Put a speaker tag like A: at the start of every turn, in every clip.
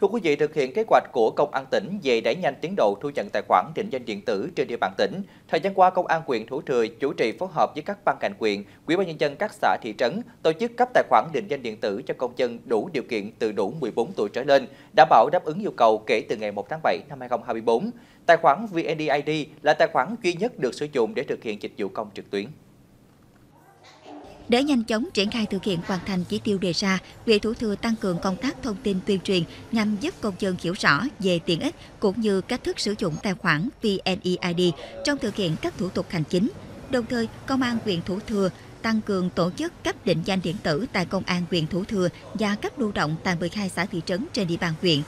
A: Thưa quý vị, thực hiện kế hoạch của Công an tỉnh về đẩy nhanh tiến độ thu nhận tài khoản định danh điện tử trên địa bàn tỉnh, thời gian qua Công an huyện Thủ Thừa chủ trì phối hợp với các ban ngành quyền Ủy ban nhân dân các xã thị trấn tổ chức cấp tài khoản định danh điện tử cho công dân đủ điều kiện từ đủ 14 tuổi trở lên, đảm bảo đáp ứng yêu cầu kể từ ngày 1 tháng 7 năm 2024. Tài khoản VNeID là tài khoản duy nhất được sử dụng để thực hiện dịch vụ công trực tuyến.
B: Để nhanh chóng triển khai thực hiện hoàn thành chỉ tiêu đề ra, huyện Thủ Thừa tăng cường công tác thông tin tuyên truyền nhằm giúp công dân hiểu rõ về tiện ích cũng như cách thức sử dụng tài khoản VNeID trong thực hiện các thủ tục hành chính. Đồng thời, Công an huyện Thủ Thừa tăng cường tổ chức cấp định danh điện tử tại Công an huyện Thủ Thừa và cấp lưu động tại 12 xã thị trấn trên địa bàn huyện.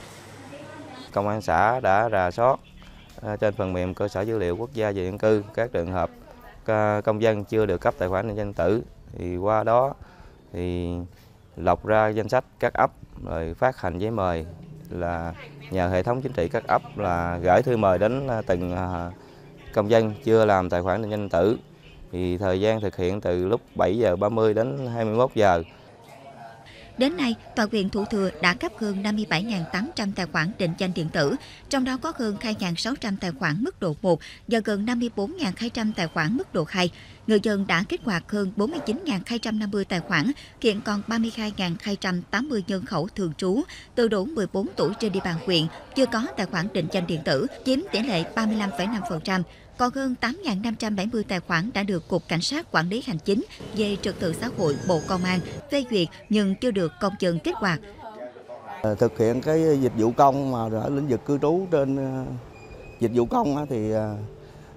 C: Công an xã đã rà soát à, trên phần mềm cơ sở dữ liệu quốc gia về dân cư các trường hợp à, công dân chưa được cấp tài khoản định danh điện tử thì qua đó thì lọc ra danh sách các ấp rồi phát hành giấy mời. Là nhờ hệ thống chính trị các ấp là gửi thư mời đến à, từng à, công dân chưa làm tài khoản định danh tử. Thì thời gian thực hiện từ lúc 7 giờ 30 đến 21 giờ.
B: Đến nay, toàn huyện Thủ Thừa đã cấp hơn 57.800 tài khoản định danh điện tử, trong đó có hơn 2.600 tài khoản mức độ 1 và gần 54.200 tài khoản mức độ 2. Người dân đã kích hoạt hơn 49.250 tài khoản, hiện còn 32.280 nhân khẩu thường trú từ đủ 14 tuổi trên địa bàn huyện chưa có tài khoản định danh điện tử, chiếm tỷ lệ 35,5% còn hơn 8.570 tài khoản đã được Cục Cảnh sát Quản lý Hành chính về trật tự xã hội Bộ Công an phê duyệt nhưng chưa được công dân kích hoạt.
D: Ờ, thực hiện cái dịch vụ công mà ở lĩnh vực cư trú trên ờ, dịch vụ công thì ờ,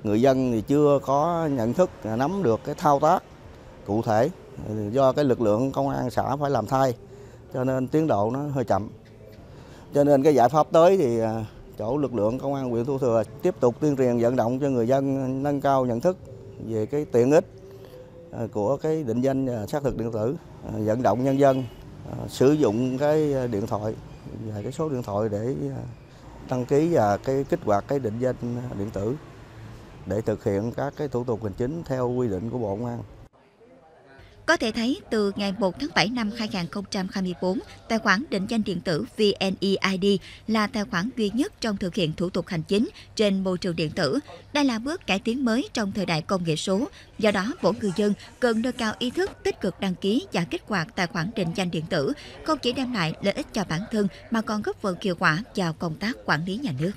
D: người dân thì chưa có nhận thức nắm được cái thao tác cụ thể do cái lực lượng công an xã phải làm thay cho nên tiến độ nó hơi chậm. Cho nên cái giải pháp tới thì à, chỗ lực lượng công an huyện Thủ Thừa tiếp tục tuyên truyền vận động cho người dân nâng cao nhận thức về cái tiện ích à, của cái định danh à, xác thực điện tử, vận động nhân dân sử dụng cái điện thoại và cái số điện thoại để đăng ký và cái kích hoạt cái định danh điện tử để thực hiện các cái thủ tục hành chính theo quy định của Bộ Công an.
B: Có thể thấy từ ngày 1 tháng 7 năm 2024, tài khoản định danh điện tử VNeID là tài khoản duy nhất trong thực hiện thủ tục hành chính trên môi trường điện tử. Đây là bước cải tiến mới trong thời đại công nghệ số. Do đó, mỗi người dân cần nâng cao ý thức tích cực đăng ký và kích hoạt tài khoản định danh điện tử, không chỉ đem lại lợi ích cho bản thân mà còn góp phần hiệu quả vào công tác quản lý nhà nước.